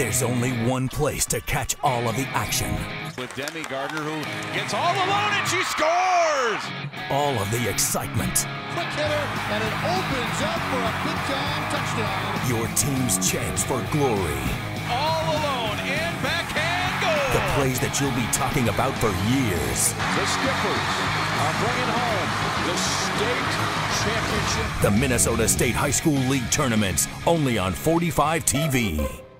There's only one place to catch all of the action, with Demi Gardner, who gets all alone and she scores. all of the excitement, Quick hitter, and it opens up for a big time touchdown. your team's chance for glory. All alone and backhand goal. The plays that you'll be talking about for years. The Skippers are bringing home the state championship. The Minnesota State High School League tournaments, only on 45 TV.